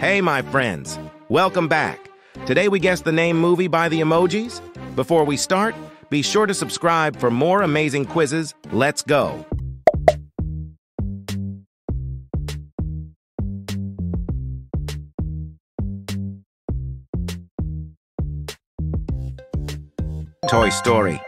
Hey, my friends. Welcome back. Today we guess the name movie by the emojis. Before we start, be sure to subscribe for more amazing quizzes. Let's go. Toy Story.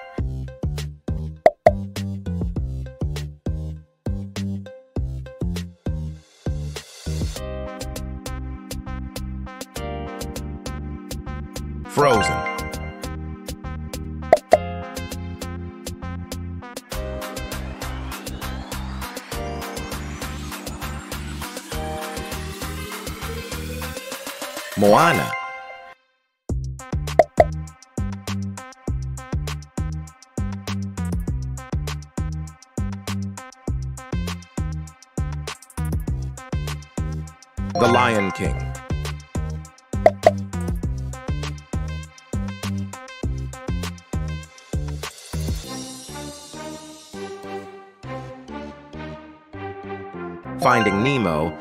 Moana. The Lion King. Finding Nemo.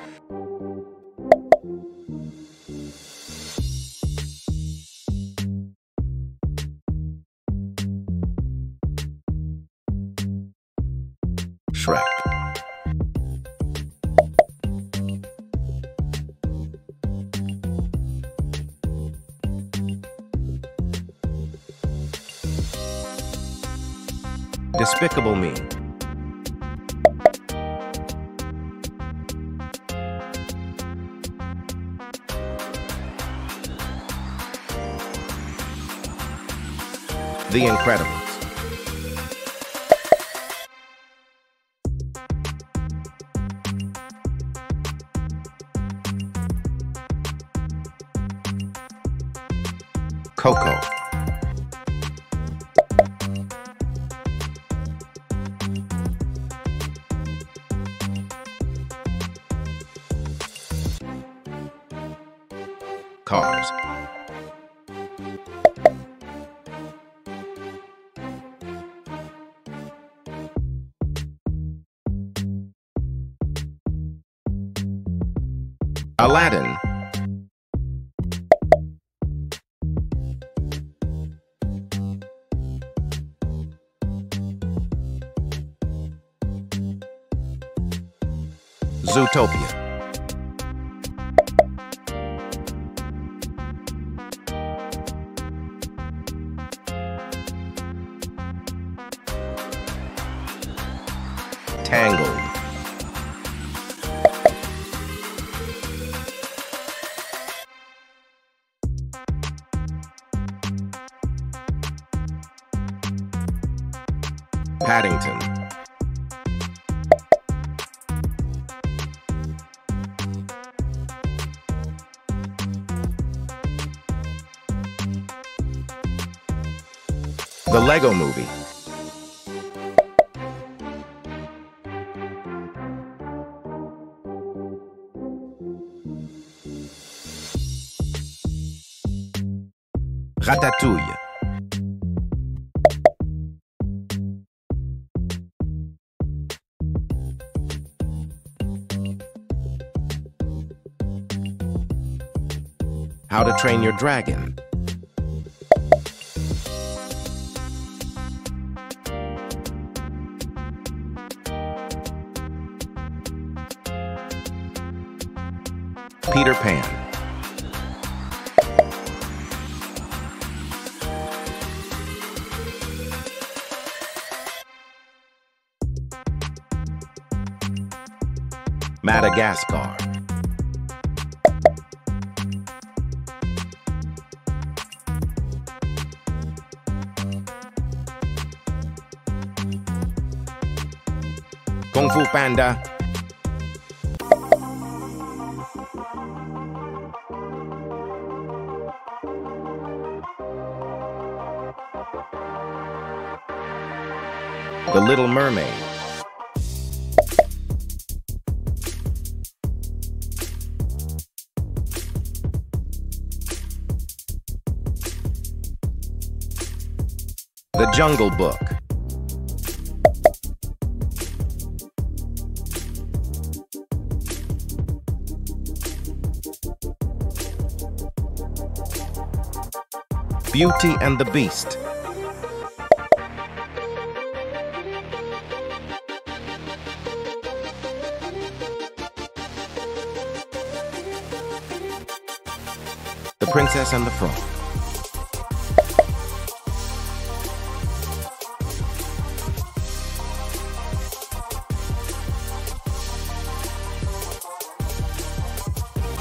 Shrek. Despicable Me. The Incredibles. Coco. Cars. Aladdin. Zootopia. Tangled. Paddington. The Lego Movie. Ratatouille. How to Train Your Dragon. Peter Pan. Madagascar. Kung Fu Panda. The Little Mermaid. The Jungle Book. Beauty and the Beast. The Princess and the Frog.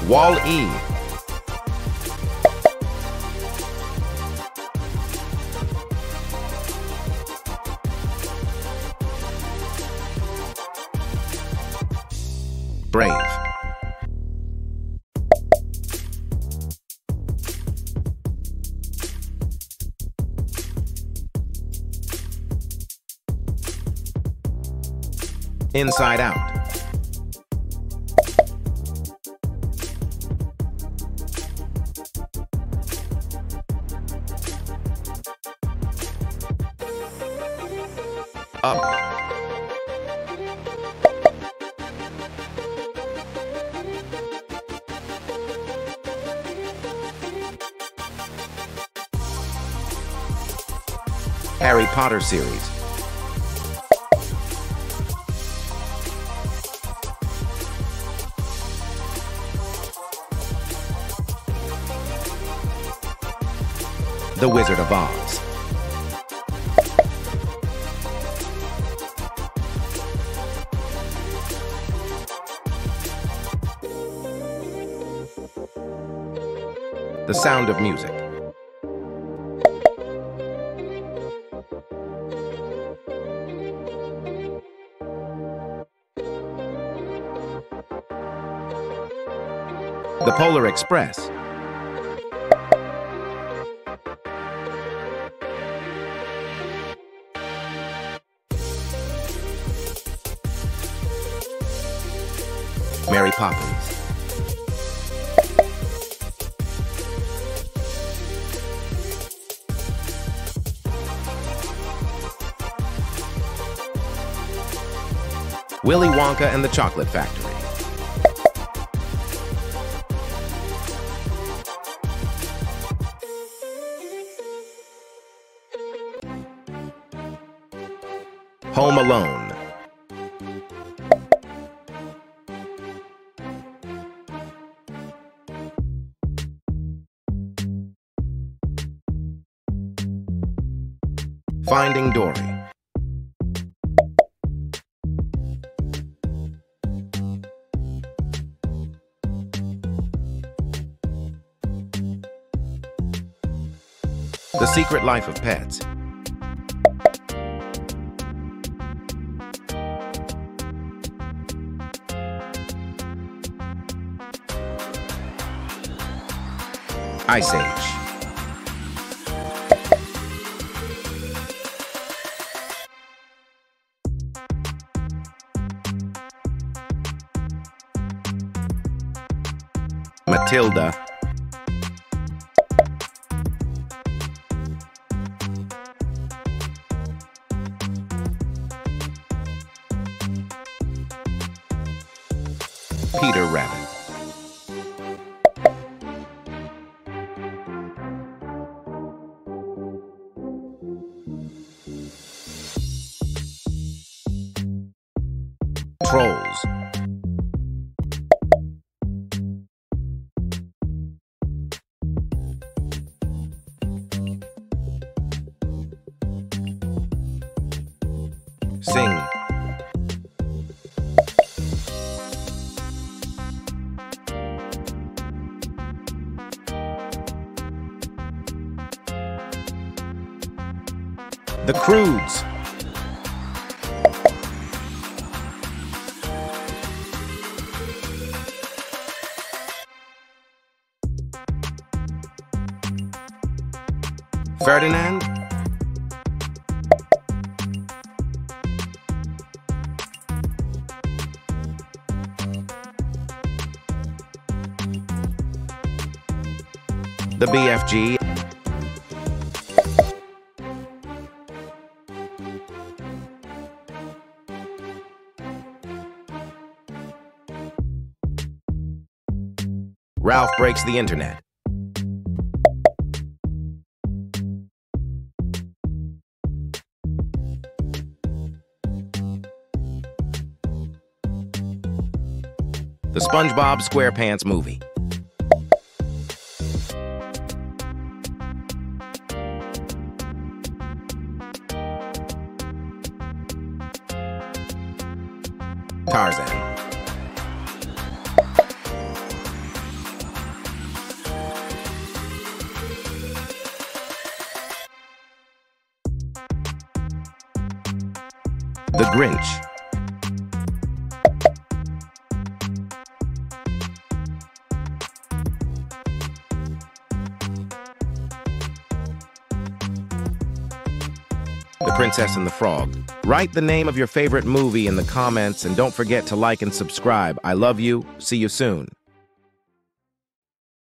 Wall-E. Inside Out. Up. Harry Potter series. The Wizard of Oz. The Sound of Music. The Polar Express. Willy Wonka and the Chocolate Factory. Home Alone. Dory. The Secret Life of Pets. Ice Age. Matilda. Peter Rabbit. Sing. The Croods. Ferdinand. the BFG, Ralph breaks the internet. The SpongeBob SquarePants Movie. Tarzan. The Grinch. The Princess and the Frog. Write the name of your favorite movie in the comments and don't forget to like and subscribe. I love you. See you soon.